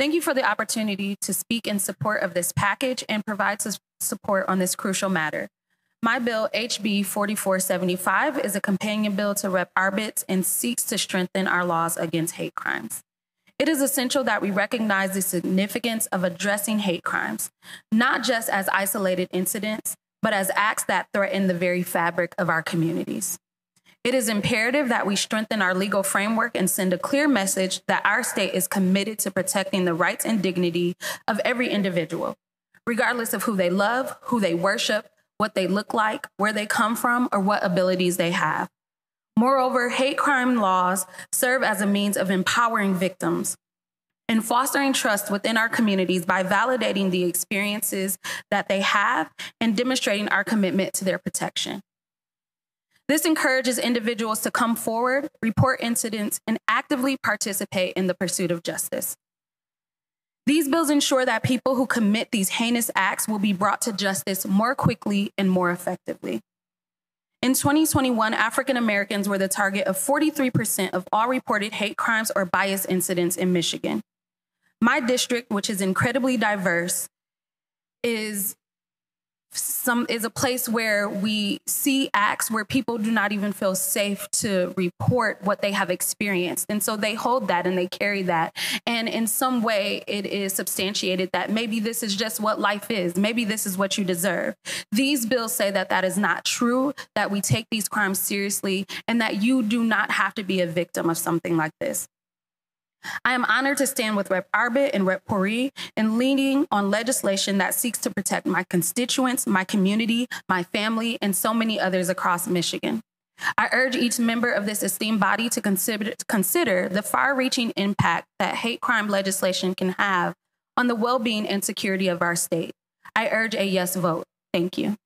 Thank you for the opportunity to speak in support of this package and provide support on this crucial matter. My bill, HB 4475, is a companion bill to Rep. Arbit's and seeks to strengthen our laws against hate crimes. It is essential that we recognize the significance of addressing hate crimes, not just as isolated incidents, but as acts that threaten the very fabric of our communities. It is imperative that we strengthen our legal framework and send a clear message that our state is committed to protecting the rights and dignity of every individual, regardless of who they love, who they worship, what they look like, where they come from, or what abilities they have. Moreover, hate crime laws serve as a means of empowering victims and fostering trust within our communities by validating the experiences that they have and demonstrating our commitment to their protection. This encourages individuals to come forward, report incidents, and actively participate in the pursuit of justice. These bills ensure that people who commit these heinous acts will be brought to justice more quickly and more effectively. In 2021, African Americans were the target of 43% of all reported hate crimes or bias incidents in Michigan. My district, which is incredibly diverse, is some is a place where we see acts where people do not even feel safe to report what they have experienced. And so they hold that and they carry that. And in some way it is substantiated that maybe this is just what life is. Maybe this is what you deserve. These bills say that that is not true that we take these crimes seriously and that you do not have to be a victim of something like this I am honored to stand with Rep. Arbit and Rep. Puri in leading on legislation that seeks to protect my constituents, my community, my family, and so many others across Michigan. I urge each member of this esteemed body to consider, consider the far reaching impact that hate crime legislation can have on the well being and security of our state. I urge a yes vote. Thank you.